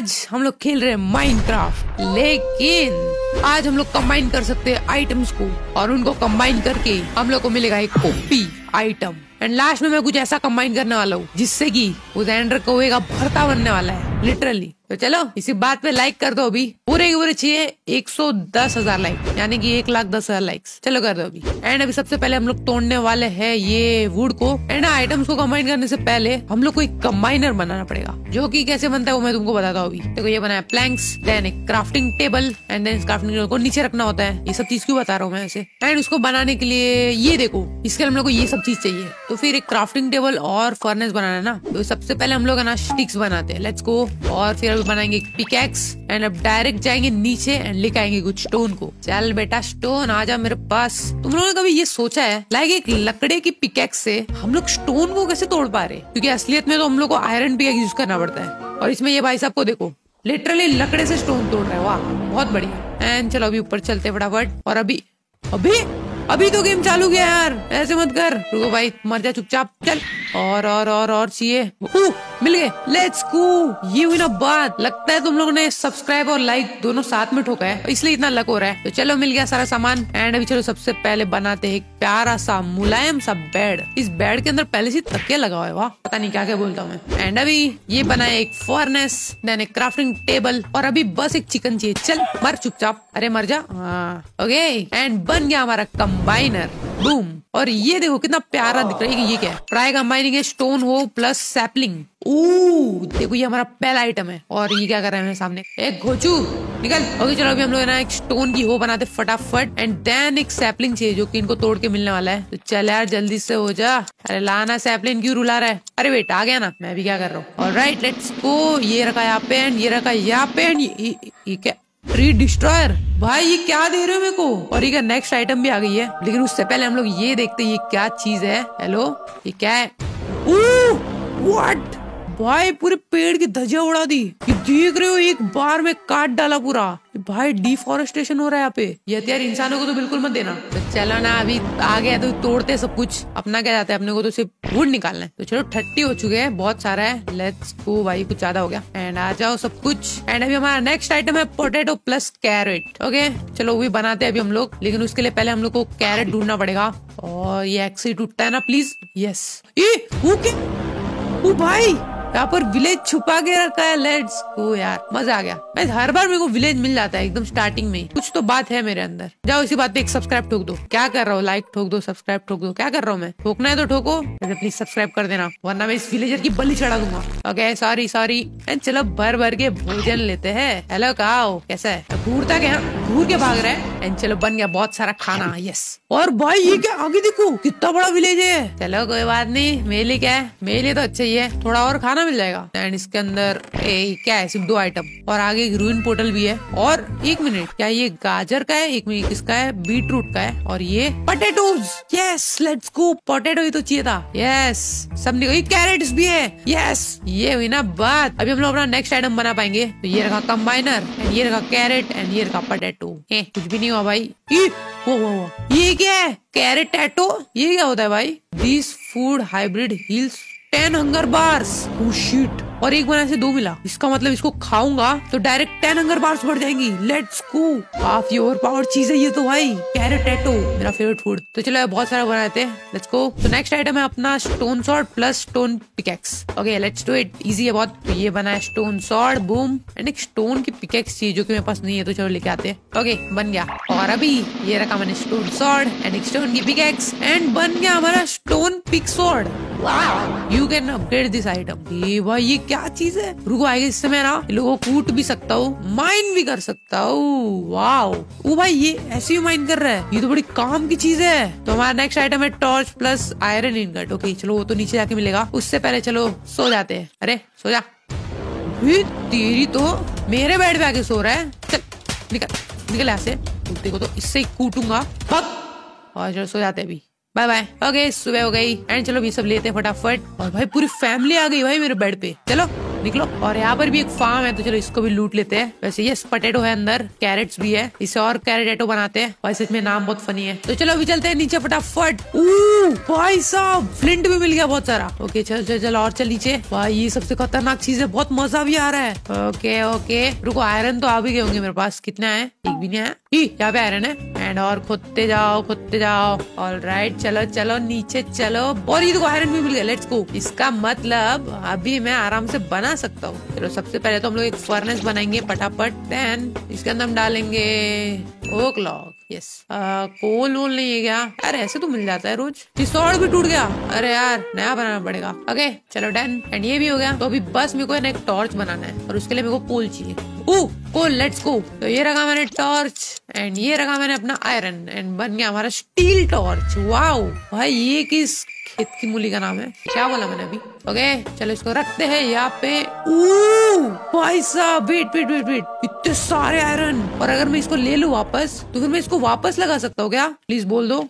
आज हम लोग खेल रहे हैं माइनक्राफ्ट लेकिन आज हम लोग कंबाइन कर सकते हैं आइटम्स को और उनको कंबाइन करके हम लोग को मिलेगा एक कॉपी आइटम एंड लास्ट में मैं कुछ ऐसा कंबाइन करने वाला हूँ जिससे कि उस एंडर कौवे का भरता बनने वाला है लिटरली तो चलो, इसी बात पे लाइक कर दो अभी। पूरे पूरे चाहिए एक सौ दस हज़ार लाइक यानी कि एक लाख दस हज़ार लाइक्स चलो कर दो अभी। एंड अभी सबसे पहले हम लोग तोड़ने वाले हैं ये वुड को। एंड आइटम्स को कंबाइन करने से पहले हम लोग को एक कंबाइनर बनाना पड़ेगा, जो कि कैसे बनता है वो मैं तुमको बताता हूँ अभी। देखो, ये बनाया प्लैंक्स देन एक crafting table and then crafting table को नीचे रखना होता है। ये सब चीज़ क्यों बता रहा हूँ मैं एंड उसको बनाने के लिए ये देखो, इसके लिए हम लोग को ये सब चीज़ चाहिए। तो फिर एक क्राफ्टिंग टेबल और फर्नेस बनाना है ना? तो सबसे पहले हम लोग ना स्टिक्स बनाते हैं। लेट्स गो और फिर अभी बनाएँगे पिकैक्स एंड अब डायरेक्ट जाएँगे नीचे एंड लिख आएँगे कुछ स्टोन को। चल बेटा स्टोन आ जा मेरे पास। तुम लोगों ने कभी ये सोचा है? लाइक एक लकड़े की पिकैक्स से हम लोग स्टोन को कैसे तोड़ पा रहे क्योंकि असलियत में तो हम लोग को आयरन पिकैक्स यूज़ करना पड़ता है। और इसमें ये भाई साहब को देखो लिटरली लकड़े से स्टोन तोड़ रहे हैं। वाह, बहुत बढ़िया। एंड चलो अभी ऊपर चलते फटाफट। और अभी अभी अभी तो गेम चालू गया यार। ऐसे मत कर। रुको भाई, मर जा चुपचाप। चल। और और और और चाहिए। मिल गए लेट्स गो ये हुई ना बात। लगता है तुम लोगों ने सब्सक्राइब और लाइक दोनों साथ में ठोका है। इसलिए इतना लक हो रहा है। तो चलो, मिल गया सारा सामान। एंड अभी चलो सबसे पहले बनाते हैं प्यारा सा, मुलायम सा बेड इस बेड के अंदर पहले से तकिया लगा हुआ है, वाह। पता नहीं क्या क्या बोलता हूँ मैं। एंड अभी ये बनाए एक फर्नेस देन एक क्राफ्टिंग टेबल और अभी बस एक चिकन चाहिए। चल, मर चुपचाप। अरे, मर जा। ओके एंड बन गया हमारा कंबाइनर बूम और ये देखो कितना प्यारा दिख रहा है। ये क्या है? ट्राई कंबाइनिंग है स्टोन हो प्लस सैपलिंग। ओ देखो ये हमारा पहला आइटम है। और ये क्या कर रहे हैं सामने? एक घोचू। निकल। ओके चलो अभी हम लोग ना एक स्टोन की हो बनाते फटाफट। एंड देन एक सैपलिंग चाहिए जो कि इनको तोड़ के मिलने वाला है। तो चल यार जल्दी से हो जा। अरे लाना सैपलिंग क्यों रुला रहा है? अरे वेट आ गया ना। मैं भी क्या कर रहा हूँ? और राइट लेट्स गो ये रखा यहाँ पे। एंड ये रखा यहाँ पे। एंड ये क्या? ट्री डिस्ट्रॉयर भाई, ये क्या दे रहे हो मेरे को? और ये नेक्स्ट आइटम भी आ गई है? लेकिन उससे पहले हम लोग ये देखते हैं, ये क्या चीज़ है? हेलो ये क्या है? व्हाट भाई, पूरे पेड़ की धजिया उड़ा दी। ये देख रहे हो, एक बार में काट डाला पूरा। भाई डिफोरेस्टेशन हो रहा है यहाँ पे। ये यार इंसानों को तो बिल्कुल मत देना। तो चलो ना, अभी आ गया तो तोड़ते सब कुछ। अपना क्या जाता है? अपने को तो सिर्फ़ वुड निकालना है। तो चलो, ठट्टी हो चुके हैं, बहुत सारा है। लेट्स गो भाई, कुछ ज़्यादा हो गया। एंड आ जाओ सब कुछ। एंड अभी हमारा नेक्स्ट आइटम है पोटेटो प्लस कैरेट ओके चलो, वो भी बनाते हैं अभी हम लोग। लेकिन उसके लिए पहले हम लोग को कैरेट ढूंढना पड़ेगा। और ये एक्सी टूटता है ना प्लीज़ यस ये भाई! यहाँ पर विलेज छुपा के रखा है लेट्स गो यार। मज़ा आ गया। मैं हर बार मेरे को विलेज मिल जाता है एकदम स्टार्टिंग में। कुछ तो बात है मेरे अंदर। जाओ इसी बात पे एक सब्सक्राइब ठोक दो। क्या कर रहा हूँ? लाइक ठोक दो सब्सक्राइब ठोक दो। क्या कर रहा हूँ मैं? ठोकना है तो ठोको। प्लीज़ सब्सक्राइब कर देना, वरना मैं इस विलेजर की बलि चढ़ा दूँगा। ओके सॉरी सॉरी चलो, भर भर के भोजन लेते हैं। हेलो कहा कैसा है? घूरता क्या घूर के भाग रहा है। एंड चलो, बन गया बहुत सारा खाना। यस और भाई, ये क्या? आगे देखो, कितना बड़ा विलेज है। चलो, कोई बात नहीं। मेरे लिए क्या है? मेरे लिए तो अच्छा ही है। थोड़ा और खाना। मिल जाएगा एंड इसके अंदर ए, क्या है सिर्फ़ दो आइटम और आगे एक रूइन पोर्टल भी है। और एक मिनट क्या ये गाजर का है? एक मिनट किसका है? बीट रूट का है। और ये potatoes yes let's go potato ही तो चाहिए था। यस सब निकल कैरेट्स भी है। यस ये हुई ना बात। अभी हम लोग अपना नेक्स्ट आइटम बना पाएँगे। तो ये रखा कंबाइनर एंड ये रखा कैरेट एंड ये रखा पटेटो कुछ भी नहीं हुआ भाई। वो वो वो। ये क्या है? कैरेट टैटो ये क्या होता है भाई? This food hybrid heals ten hunger bars sheet और एक बना से दो मिला। इसका मतलब इसको खाऊँगा तो डायरेक्ट टेन हंगर बार्स बढ़ जाएँगी। लेट्स गो काफ़ी ओवर पावर चीज़ है ये तो भाई कैरेट टैटो मेरा फेवरेट फ़ूड तो चलो बहुत सारा बनाए थे लेट्स गो तो नेक्स्ट आइटम है अपना stone sword plus stone pickaxe okay let's do it easy है बहुत। ये बना है स्टोन सॉर्ड बूम एंड एक स्टोन की पिकेक्स चाहिए जो कि मेरे पास नहीं है तो चलो लेके आते हैं। ओके बन गया। और अभी ये रखा मैंने स्टोन सॉर्ड एंड एक स्टोन की पिकेक्स एंड बन गया हमारा stone pick sword you can upgrade this item ये भाई, ये क्या चीज़ है? रुको आएगा इससे मैं ना लोगों को कूट भी सकता हूँ, माइन भी कर सकता हूँ। वाओ। ओ भाई, ये ऐसे भी माइन कर रहा है? ये तो बड़ी काम की चीज़ है। तो हमारा नेक्स्ट आइटम है torch plus iron ingot okay चलो, वो तो नीचे जाके मिलेगा। उससे पहले चलो, सो जाते हैं। अरे, सो जा। तेरी तो मेरे बेड पे आके सो रहा है। चल, निकल निकल यहाँ से। देखो तो इससे ही कूटूँगा। और चलो, सो जाते अभी। बाय बाय ओके सुबह हो गई एंड चलो भी सब लेते हैं फटाफट। और भाई, पूरी फैमिली आ गई भाई मेरे बेड पे। चलो, निकलो। और यहाँ पर भी एक फार्म है तो चलो इसको भी लूट लेते हैं। वैसे ये पटेटो है अंदर कैरेट्स भी है। इसे और कैरेटेटो बनाते हैं। वैसे इसमें नाम बहुत फनी है। तो चलो, अभी चलते हैं नीचे फटाफट। भाई साहब फ्लिंट भी मिल गया बहुत सारा। ओके चलो चलो चलो, और चल नीचे। भाई, ये सबसे खतरनाक चीज़ है, बहुत मज़ा भी आ रहा है। ओके ओके रुको आयरन तो आ भी गए होंगे मेरे पास। कितना है? एक भी नहीं आया। यहाँ पे आयरन है एंड और खुदते जाओ खुदते जाओ। ऑल राइट चलो चलो, नीचे चलो। और ये तो आयरन भी मिल गया लेट्स गो इसका मतलब अभी मैं आराम से बना सकता हूँ। चलो, सबसे पहले तो हम लोग एक फर्नेस बनाएँगे फटाफट। देन इसके अंदर हम डालेंगे ओक लॉग यस कोल वोल नहीं है क्या? यार ऐसे तो मिल जाता है रोज। पिस्तौल भी टूट गया? अरे यार, नया बनाना पड़ेगा। ओके चलो डन एंड ये भी हो गया। तो अभी बस मेरे को एक टॉर्च बनाना है। और उसके लिए मेरे को कोल चाहिए। कोल लेट्स गो तो ये रखा मैंने टॉर्च एंड ये रखा मैंने अपना आयरन एंड बन गया हमारा स्टील टॉर्च वाओ भाई ये किस खेत की मूली का नाम है? क्या बोला मैंने अभी? ओके चलो इसको रखते हैं यहाँ पे. भाई साहब वेट वेट वेट वेट इतने सारे आयरन और अगर मैं इसको ले लू वापस तो फिर मैं इसको वापस लगा सकता हूँ क्या? प्लीज़ बोल दो.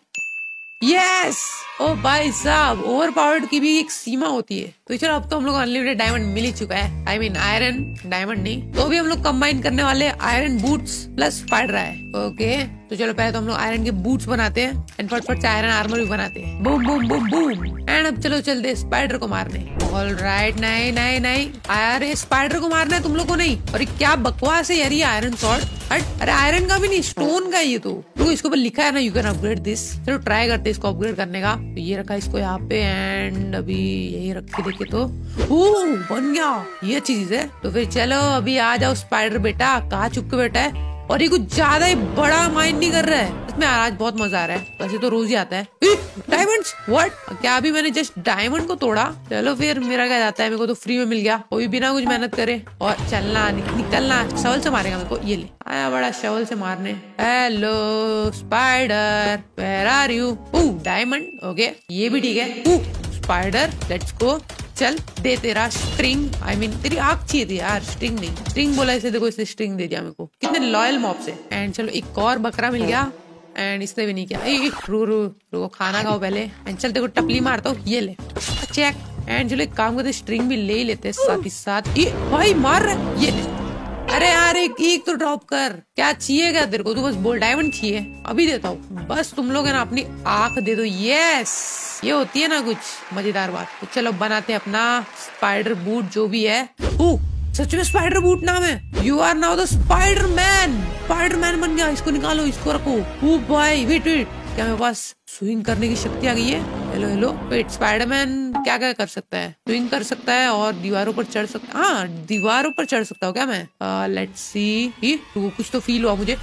यस ओ भाई साहब ओवर पावर्ड की भी एक सीमा होती है। तो चलो, अब तो हम लोग अनलिमिटेड डायमंड मिल ही चुका है। आई मीन आयरन डायमंड नहीं। तो भी हम लोग कंबाइन करने वाले आयरन बूट्स प्लस स्पाइडर है ओके तो चलो पहले तो हम लोग आयरन के बूट्स बनाते हैं एंड फटफट से आयरन आर्मर भी बनाते हैं। Boom boom boom boom and अब चलो चलते स्पाइडर को मारने। ऑल राइट नहीं नहीं नहीं अरे स्पाइडर को मारना है तुम लोग को नहीं। और क्या बकवास है यार ये आयरन सॉर्ड हट, अरे आयरन का भी नहीं स्टोन का ये तो। तो इसके ऊपर लिखा है ना यू कैन अपग्रेड दिस चलो ट्राई करते हैं इसको अपग्रेड करने का। तो ये रखा इसको यहाँ पे एंड अभी यही रख के देखे तो। ओ बन गया। ये अच्छी चीज़ है। तो फिर चलो, अभी आ जाओ स्पाइडर बेटा। कहा चुप के बेटा है? और ये कुछ ज़्यादा ही बड़ा माइंड नहीं कर रहा है। इसमें आज बहुत मज़ा आ रहा है। वैसे तो रोज ही आता है। डायमंड्स व्हाट क्या अभी मैंने जस्ट डायमंड को तोड़ा? चलो फिर, मेरा क्या जाता है? मेरे को तो फ्री में मिल गया। कोई बिना कुछ मेहनत करे। और चलना निकलना। शवल से मारेगा मेरे को। ये ले। आया बड़ा शवल से मारने। Hello spider where are you diamond okay ये भी ठीक है। स्पाइडर लेट्स गो चल दे तेरा string I I mean mean, तेरी आग चाहिए थी यार स्ट्रिंग नहीं। स्ट्रिंग बोला इसे देखो इसे स्ट्रिंग दे दिया मेरे को। कितने लॉयल मॉप से एंड चलो एक और बकरा मिल गया। एंड इसने भी नहीं किया। रू रू रू खाना खाओ पहले। एंड चल देखो टपली मारता हूँ ये ले। चेक एंड चलो एक काम करते स्ट्रिंग भी ले ही लेते साथ ही साथ। ये भाई मार रहे ये अरे यार एक एक तो ड्रॉप कर। क्या चाहिए क्या तेरे को? तू बस बोल डायमंड चाहिए अभी देता हूँ। बस तुम लोग है ना अपनी आँख दे दो। यस ये होती है ना कुछ मज़ेदार बात। तो चलो बनाते हैं अपना स्पाइडर बूट जो भी है। ओ, सच में स्पाइडर बूट नाम है? You are now the spider man spider man बन गया। इसको निकालो इसको रखो। ओ वेट वेट क्या मेरे पास स्विंग करने की शक्ति आ गई है? Hello hello. वेट स्पाइडरमैन क्या क्या कर सकता है? स्विंग कर सकता है और दीवारों पर चढ़ सकता हाँ दीवारों पर चढ़ सकता हूँ क्या मैं? लेट्स सी तो कुछ तो फील हुआ मुझे।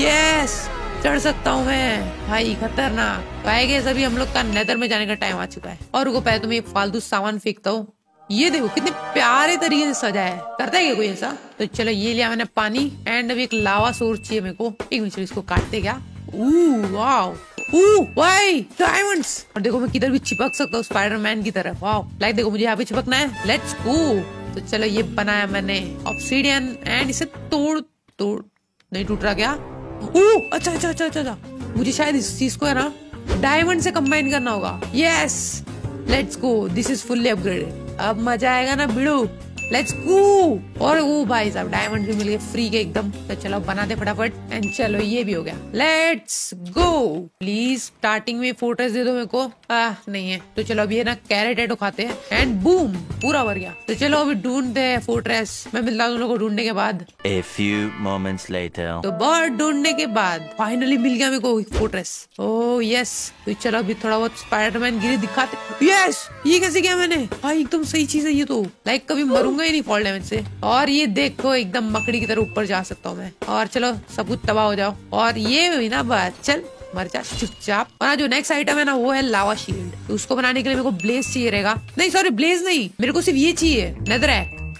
यस चढ़ सकता हूँ मैं। भाई, खतरनाक। पाएगे सभी हम लोग का नेदर में जाने का टाइम आ चुका है। और रुको, पहले तुम्हें फालतू सामान फेंकता हूँ। ये देखो, कितने प्यारे तरीके से सजा है। करता है क्या कोई ऐसा? तो चलो, ये लिया मैंने पानी। एंड अभी एक लावा सोर्स चाहिए मेरे को। एक मिनट इसको काटते क्या? डायमंड्स और देखो, मैं किधर भी चिपक सकता हूँ स्पाइडरमैन की तरह वाओ लाइक देखो, मुझे यहाँ पे चिपकना है। लेट्स गो तो चलो, ये बनाया मैंने ऑप्सीडियन एंड इसे तोड़ तोड़, नहीं टूट रहा क्या? ओह अच्छा अच्छा अच्छा अच्छा मुझे शायद इस चीज़ को, है ना डायमंड से कंबाइन करना होगा। Yes let's go this is fully upgraded अब मज़ा आएगा ना बिड़ू लेट्स गो और वो भाई साहब डायमंड भी मिल गए फ्री के एकदम। तो चलो बनाते फटाफट। एंड चलो ये भी हो गया। लेट्स गो प्लीज़ स्टार्टिंग में फ़ोटोज़ दे दो मेरे को। आ, नहीं है। तो चलो अभी है ना कैरेट एटो खाते हैं। एंड बूम पूरा भर गया। तो चलो अभी ढूंढते हैं फोर्ट्रेस मैं मिलता हूँ लोगों को ढूँढने के बाद। A few moments later. तो बहुत ढूँढने के बाद फाइनली मिल गया मेरे को फोर्ट्रेस ओ यस तो चलो अभी थोड़ा बहुत स्पाइडरमैन गिरी दिखाते यस ये कैसे किया मैंने? भाई एकदम सही चीज़ है ये तो। लाइक कभी मरूँगा दूँगा ही नहीं फॉल डैमेज से। और ये देखो, एकदम मकड़ी की तरह ऊपर जा सकता हूँ मैं। और चलो, सबूत तबाह हो जाओ। और ये हुई ना बात, चल, मर जा, चुपचाप। और जो नेक्स्ट आइटम है ना, वो है लावा शील्ड तो उसको बनाने के लिए मेरे को ब्लेज चाहिए रहेगा। नहीं सॉरी ब्लेज नहीं। मेरे को सिर्फ़ ये चाहिए नदर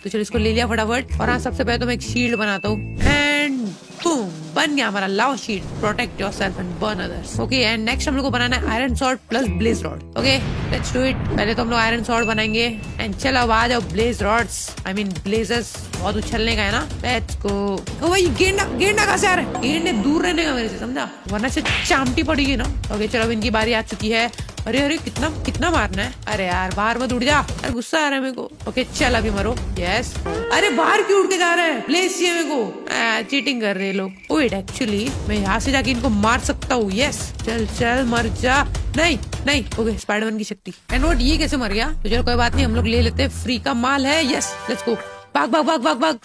तो चलो, इसको ले लिया फटाफट। और हाँ सबसे पहले तो मैं एक शील्ड बनाता हूँ। एंड बन गया हमारा lava sheet protect yourself and burn others okay and next हम लोग को बनाना है iron sword plus blaze rod okay let's do it पहले तो हम लोग आयरन सॉर्ड बनाएँगे. एंड चलो, अब आ जाओ blaze rods I mean blazers बहुत उछलने का है ना? लेट्स गो ओ भाई गेंडा गेंडा कहाँ से आ रहा है? गेंडे दूर रहने का मेरे से, समझा? वरना से चामटी पड़ेगी ना? ओके चलो, अब इनकी बारी आ चुकी है. अरे अरे, कितना कितना मारना है? अरे यार, बाहर मत उड़ जा. अरे, गुस्सा आ रहा है मेरे को. ओके चल, अभी मरो. यस अरे, बाहर क्यों उड़ के जा रहा है? प्लेस चाहिए मेरे को. चीटिंग कर रहे हैं वेट एक्चुअली मैं यहाँ से जाके इनको मार सकता हूँ। यस चल चल, मर जा। नहीं नहीं। ओके स्पाइडरमैन की शक्ति। एंड वोट ये कैसे मर गया? तो चलो, कोई बात नहीं, हम लोग ले लेते हैं। फ्री का माल है। यस लेट्स गो भाग भाग भाग भाग भाग।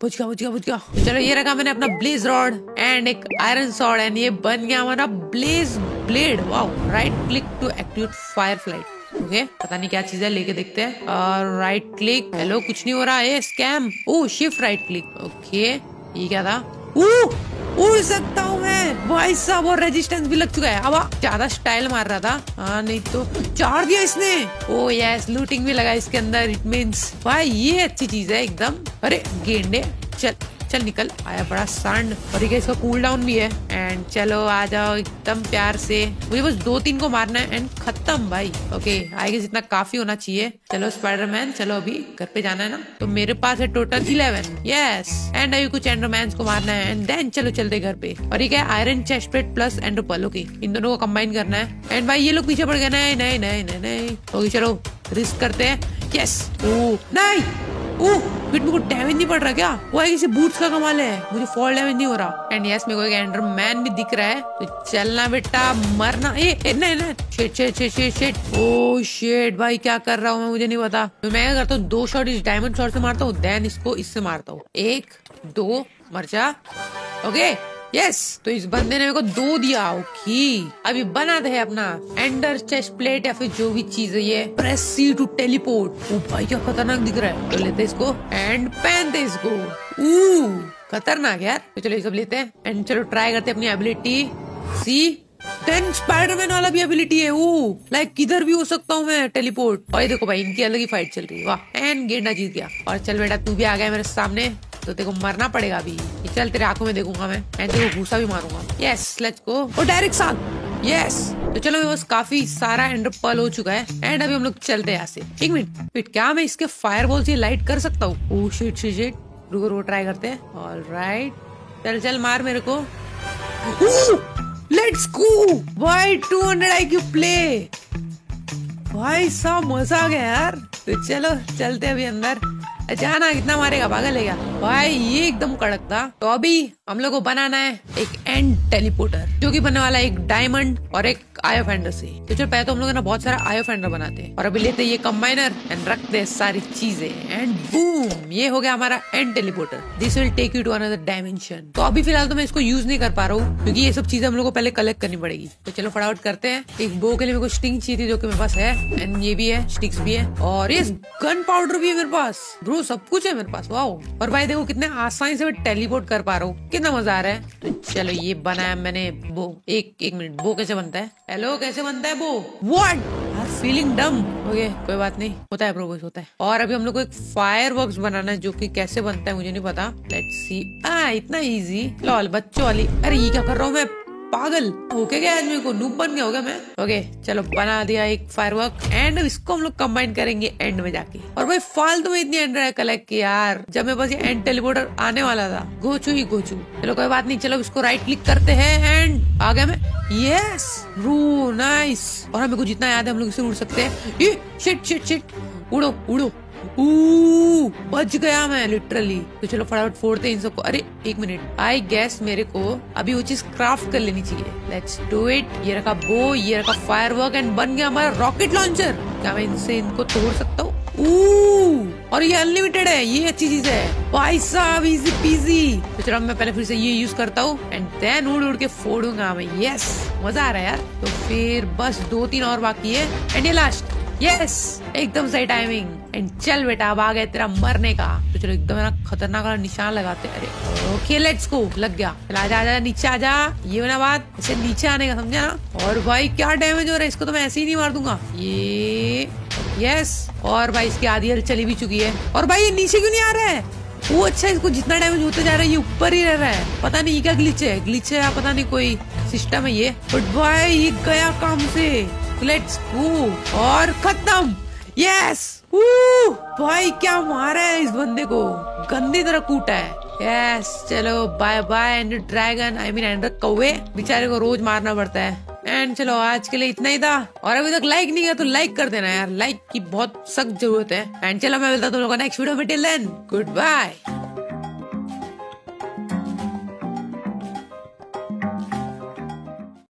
बुझ गया बुझ गया बुझ गया। तो चलो, ये रखा मैंने अपना ब्लेज रॉड एंड एक आयरन सॉर्ड एंड ये बन गया हमारा blaze blade wow right click to activate fire flight okay पता नहीं क्या चीज़ है, लेके देखते हैं। और राइट क्लिक हेलो कुछ नहीं हो रहा। है scam oh shift right click okay ये क्या था? उड़ सकता हूँ मैं। भाई साहब, और रेजिस्टेंस भी लग चुका है। अब ज़्यादा स्टाइल मार रहा था। हाँ नहीं तो चार दिया इसने। ओ यस लूटिंग भी लगा इसके अंदर इट मीन भाई, ये अच्छी चीज़ है एकदम। अरे, गेंडे, चल। चल निकल। आया बड़ा सांड और ये इसका कूल डाउन भी है। एंड चलो आ जाओ एकदम प्यार से। मुझे बस दो तीन को मारना है। एंड खत्म भाई। ओके आई गेस इतना काफ़ी होना चाहिए। चलो स्पाइडरमैन चलो अभी घर पे जाना है ना। तो मेरे पास है टोटल इलेवन यस एंड अभी कुछ एंड्रोमैन को मारना है। एंड देन चलो चलते घर पे। और ये क्या iron chest plate plus ender pearl okay इन दोनों को कंबाइन करना है। एंड भाई ये लोग पीछे पड़ गए। नहीं नहीं नहीं नहीं ओके चलो रिस्क करते हैं। यस ओ नहीं। फिर मेरे को डैमेज नहीं पड़ रहा क्या? वो है किसी बूट्स का कमाल है। मुझे फॉल डैमेज नहीं हो रहा। एंड यस मेरे को एक एंडर मैन भी दिख रहा है। तो चलना बेटा, मरना। ए नहीं नहीं shit shit shit shit shit oh shit भाई, क्या कर रहा हूँ मैं, मुझे नहीं पता। तो मैं क्या करता हूँ दो शॉट इस डायमंड शॉट से मारता हूँ देन इसको इससे मारता हूँ। एक, दो, मर जा। ओके यस तो इस बंदे ने मेरे को दो दिया ओके अभी बना दे अपना एंडर चेस्ट प्लेट या फिर जो भी चीज़ है ये। Press C to teleport oh भाई, क्या खतरनाक दिख रहा है। तो लेते इसको एंड पहनते इसको। खतरनाक यार। तो चलो ये सब लेते हैं एंड चलो ट्राई करते अपनी एबिलिटी सी देन स्पाइडरमैन वाला भी एबिलिटी है वो लाइक किधर भी हो सकता हूँ मैं टेलीपोर्ट और देखो भाई, इनकी अलग ही फाइट चल रही है, वाह। एंड गेंडा जीत गया। और चल बेटा, तू भी आ गया मेरे सामने। तो तेरे को मरना पड़ेगा अभी। चल, तेरे आँखों में देखूँगा मैं। एंड तेरे को घूसा भी मारूँगा। यस लेट्स गो और डायरेक्ट साथ। यस तो चलो बस काफ़ी सारा एंड पल हो चुका है। एंड अभी हम लोग चलते हैं यहाँ से। एक मिनट। वेट क्या मैं इसके फायर बॉल से लाइट कर सकता हूँ? शिट शिट शिट रुको रुको ट्राई करते हैं। ऑल राइट चल चल, मार मेरे को। लेट्स गो भाई 200 आईक्यू प्ले भाई साहब मज़ा आ गया यार। तो चलो, चलते अभी अंदर। अचानक कितना मारेगा, पागल है क्या? भाई, ये एकदम कड़क था। तो अभी हम लोग को बनाना है एक एंड टेलीपोर्टर जो कि बनने वाला है एक डायमंड और एक आयो फेंडर से तो चलो, पहले तो हम लोग ना बहुत सारा आयो फेंडर बनाते हैं। और अभी लेते हैं ये कंबाइनर एंड रखते हैं सारी चीज़ें। एंड बूम ये हो गया हमारा end teleporter this will take you to another dimension तो अभी फ़िलहाल तो मैं इसको यूज़ नहीं कर पा रहा हूँ, क्योंकि ये सब चीज़ें हम लोग को पहले कलेक्ट करनी पड़ेगी। तो चलो फटाफट करते हैं। एक बो के लिए मेरे को स्टिंग चाहिए थी, जो की मेरे पास है। एंड ये भी है स्टिक्स भी है। और ये गन पाउडर भी है मेरे पास। ब्रो सब कुछ है मेरे पास। वाओ और भाई देखो कितने आसानी से टेलीपोर्ट कर पा रहा हूँ। कितना मज़ा आ रहा है। तो चलो ये बनाया मैंने वो। एक एक मिनट वो कैसे बनता है? हेलो कैसे बनता है वो? वॉट फीलिंग डम ओके कोई बात नहीं। होता है प्रोग्रेस होता है। और अभी हम लोग को एक फायर वर्क बनाना है, जो कि कैसे बनता है मुझे नहीं पता। लेट्स सी आ इतना इजी लॉल बच्चों वाली। अरे, ये क्या कर रहा हूँ मैं? पागल ओके गया आदमी को नूप बन गया होगा मैं। ओके चलो, बना दिया एक फायरवर्क एंड इसको हम लोग कंबाइन करेंगे एंड में जाके। और भाई, फालतू में इतनी एंड कलेक्ट की यार। जब मैं बस ये एंड टेलीपोर्टर आने वाला था घोचू ही घोचू चलो, कोई बात नहीं, चलो, इसको राइट क्लिक करते हैं एंड आ गया मैं। यस रू नाइस और हमें को जितना याद है, हम लोग इसे उड़ सकते हैं। शिट शिट शिट उड़ो उड़ो। बच गया मैं लिटरली तो चलो फटाफट फोड़ते हैं इन सबको। अरे, एक मिनट। आई गैस मेरे को अभी वो चीज़ क्राफ्ट कर लेनी चाहिए। लेट्स डू इट ये रखा बो ये रखा फायर वर्क एंड बन गया हमारा रॉकेट लॉन्चर क्या मैं इनसे इनको तोड़ सकता हूँ? और ये अनलिमिटेड है, ये अच्छी चीज़ है। भाई साहब इजी पीजी तो चलो मैं पहले फिर से ये यूज़ करता हूँ। एंड देन उड़ उड़ के फोड़ूँगा मैं। यस मज़ा आ रहा है यार। तो फिर बस दो तीन और बाकी है। एंड ये लास्ट यस एकदम सही टाइमिंग एंड चल बेटा, अब आ गया तेरा मरने का. तो चलो एकदम खतरनाक वाला निशान लगाते अरे ओके लेट्स गो लग गया. चल, आजा आजा, नीचे आजा. ये वाला बात, इसे नीचे आने का, समझा? ना और भाई, क्या डैमेज हो रहा है? इसको तो मैं ऐसे ही नहीं मार दूँगा. ये यस और भाई, इसकी आधी हल चली भी चुकी है. और भाई, ये नीचे क्यों नहीं आ रहा है? वो अच्छा इसको जितना डैमेज होते जा रहा है, ये ऊपर ही रह रहा है. पता नहीं ये क्या ग्लिच है. ग्लिच है या पता नहीं कोई सिस्टम है ये. बट भाई, ये गया काम से? लेट्स और खत्म. यस भाई, क्या मारा है इस बंदे को? गंदी तरह कूटा है. यस चलो bye bye end dragon I mean end कौवे बेचारे को रोज मारना पड़ता है. एंड चलो, आज के लिए इतना ही था. और अभी तक लाइक नहीं किया तो लाइक कर देना यार. लाइक की बहुत सख्त ज़रूरत है. एंड चलो, मैं मिलता हूँ तुम लोगों को नेक्स्ट वीडियो में. Till then good bye